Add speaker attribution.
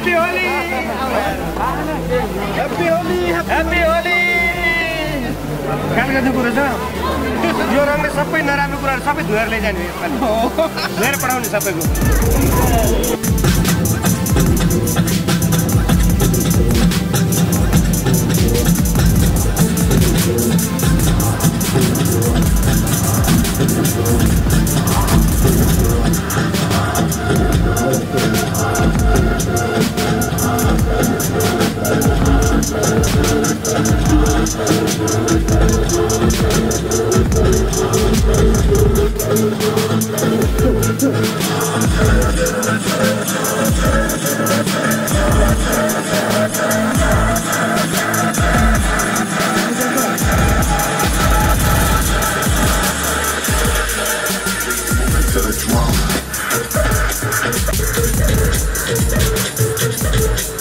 Speaker 1: Happy Holi! Happy Holi! Happy Holi! छ यो रङले सबै नराम्रो कुराहरू सबै धुएर लैजाने धुएर पढाउने सबैको Thank you.